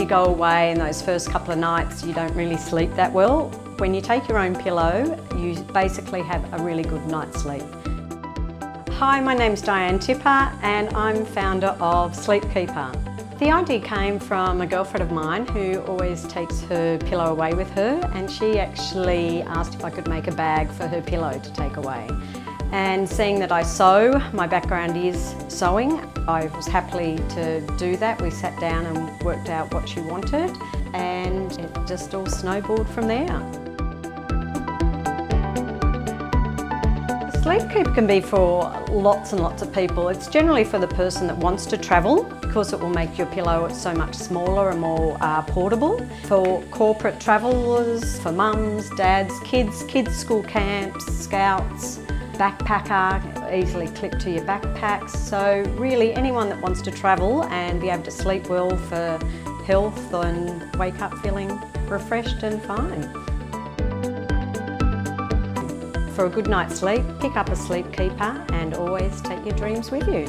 you go away and those first couple of nights you don't really sleep that well, when you take your own pillow, you basically have a really good night's sleep. Hi, my name's Diane Tipper and I'm founder of Sleepkeeper. The idea came from a girlfriend of mine who always takes her pillow away with her and she actually asked if I could make a bag for her pillow to take away. And seeing that I sew, my background is sewing, I was happy to do that. We sat down and worked out what she wanted and it just all snowballed from there. Sleepkeeper can be for lots and lots of people. It's generally for the person that wants to travel because it will make your pillow so much smaller and more uh, portable. For corporate travellers, for mums, dads, kids, kids school camps, scouts, backpacker, easily clip to your backpacks. So really anyone that wants to travel and be able to sleep well for health and wake up feeling refreshed and fine. For a good night's sleep, pick up a Sleepkeeper and always take your dreams with you.